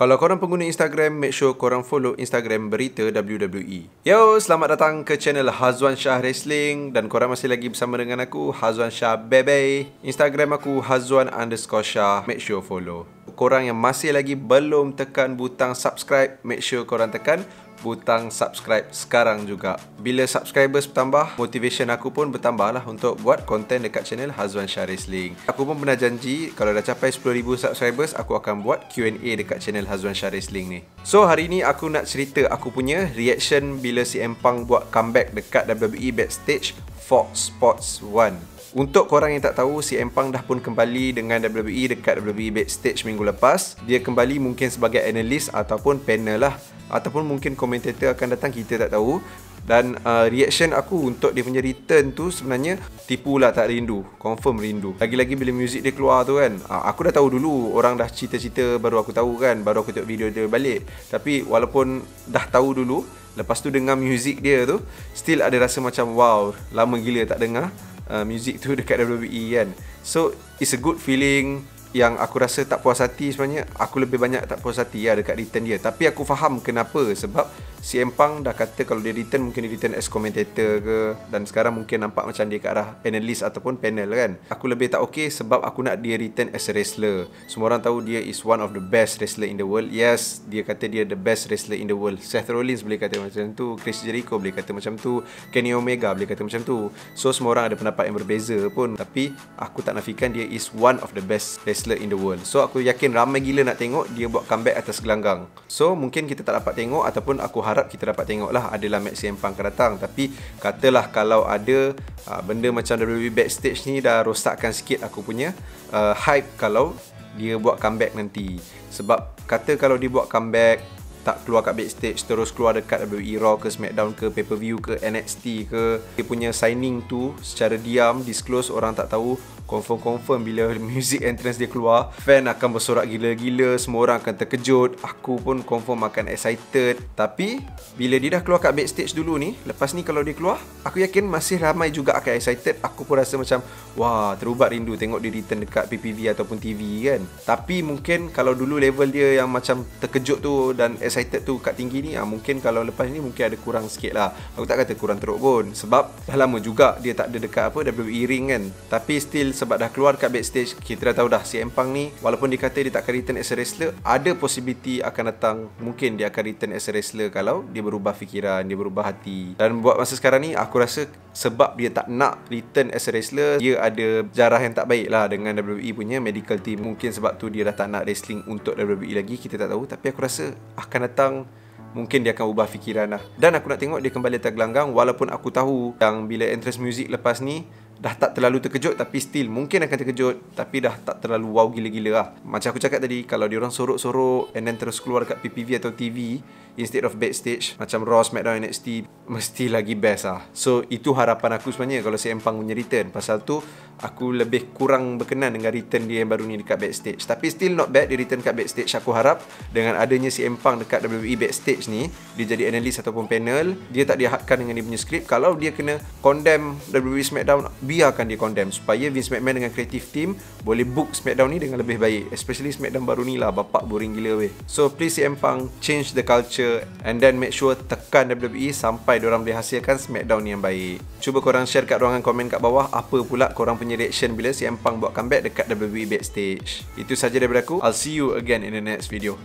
Kalau korang pengguna Instagram, make sure korang follow Instagram Berita WWE. Yo, selamat datang ke channel Hazwan Shah Wrestling dan korang masih lagi bersama dengan aku, Hazwan Shah Bebe. Instagram aku, Hazwan underscore Shah. Make sure follow. Korang yang masih lagi belum tekan butang subscribe, make sure korang tekan butang subscribe sekarang juga. Bila subscribers bertambah, motivation aku pun bertambah lah untuk buat konten dekat channel Hazwan Shah Wrestling. Aku pun pernah janji kalau dah capai 10,000 subscribers, aku akan buat Q&A dekat channel Hazwan Shah Wrestling ni. So hari ni aku nak cerita aku punya reaction bila si Empang buat comeback dekat WWE Backstage Fox Sports 1. Untuk korang yang tak tahu, si Empang dah pun kembali dengan WWE dekat WWE Backstage minggu lepas. Dia kembali mungkin sebagai analis ataupun panel lah. Ataupun mungkin komentator akan datang, kita tak tahu. Dan uh, reaction aku untuk dia punya return tu sebenarnya tipu lah tak rindu. Confirm rindu. Lagi-lagi bila muzik dia keluar tu kan. Uh, aku dah tahu dulu orang dah cerita-cerita baru aku tahu kan. Baru aku tengok video dia balik. Tapi walaupun dah tahu dulu, lepas tu dengar muzik dia tu, still ada rasa macam wow, lama gila tak dengar uh, music tu dekat WWE kan. So it's a good feeling yang aku rasa tak puas hati sebenarnya aku lebih banyak tak puas hati lah dekat return dia. Tapi aku faham kenapa sebab si Empang dah kata kalau dia return mungkin dia return as commentator ke. Dan sekarang mungkin nampak macam dia ke arah analyst ataupun panel kan. Aku lebih tak okay sebab aku nak dia return as a wrestler. Semua orang tahu dia is one of the best wrestler in the world. Yes dia kata dia the best wrestler in the world. Seth Rollins boleh kata macam tu. Chris Jericho boleh kata macam tu. Kenny Omega boleh kata macam tu. So semua orang ada pendapat yang berbeza pun. Tapi aku tak nafikan dia is one of the best wrestler in the world. So aku yakin ramai gila nak tengok dia buat comeback atas gelanggang. So mungkin kita tak dapat tengok ataupun aku harap kita dapat tengok lah adalah Max Empang akan datang. Tapi katalah kalau ada uh, benda macam WWE backstage ni dah rosakkan sikit aku punya uh, hype kalau dia buat comeback nanti. Sebab kata kalau dia buat comeback tak keluar kat backstage terus keluar dekat WWE Raw ke SmackDown ke pay-per-view ke NXT ke dia punya signing tu secara diam disclose orang tak tahu confirm-confirm bila music entrance dia keluar fan akan bersorak gila-gila semua orang akan terkejut aku pun confirm akan excited. Tapi bila dia dah keluar kat backstage dulu ni lepas ni kalau dia keluar aku yakin masih ramai juga akan excited. Aku pun rasa macam wah terubat rindu tengok dia return dekat PPV ataupun TV kan? Tapi mungkin kalau dulu level dia yang macam terkejut tu dan excited tu kat tinggi ni ah, mungkin kalau lepas ni mungkin ada kurang sikit lah. Aku tak kata kurang teruk pun. Sebab dah lama juga dia tak ada dekat apa WWE ring kan. Tapi still sebab dah keluar kat backstage kita dah tahu dah si Empang ni walaupun dia kata dia return as a wrestler ada possibility akan datang mungkin dia akan return as a wrestler kalau dia berubah fikiran dia berubah hati. Dan buat masa sekarang ni aku rasa sebab dia tak nak return as a wrestler dia ada jarah yang tak baik lah dengan WWE punya medical team. Mungkin sebab tu dia dah tak nak wrestling untuk WWE lagi kita tak tahu. Tapi aku rasa akan akan datang mungkin dia akan ubah fikiran lah. Dan aku nak tengok dia kembali atas gelanggang walaupun aku tahu yang bila entrance music lepas ni dah tak terlalu terkejut tapi still mungkin akan terkejut tapi dah tak terlalu wow gila-gila lah. Macam aku cakap tadi kalau dia orang sorok-sorok and then terus keluar kat PPV atau TV instead of backstage macam Raw, SmackDown, NXT mesti lagi best lah. So itu harapan aku sebenarnya kalau si Empang punya return. Pasal tu aku lebih kurang berkenan dengan return dia yang baru ni dekat backstage. Tapi still not bad dia return kat backstage. Aku harap dengan adanya si Empang dekat WWE backstage ni dia jadi analyst ataupun panel dia tak dihadkan dengan dia punya skrip kalau dia kena condemn WWE SmackDown biarkan dia condemn supaya Vince McMahon dengan creative team boleh book SmackDown ni dengan lebih baik especially SmackDown baru ni lah bapak boring gila weh so please si Empang change the culture and then make sure tekan WWE sampai diorang boleh hasilkan SmackDown yang baik cuba korang share kat ruangan komen kat bawah apa pula korang punya reaction bila si Empang buat comeback dekat WWE Backstage. Itu saja daripada aku. I'll see you again in the next video.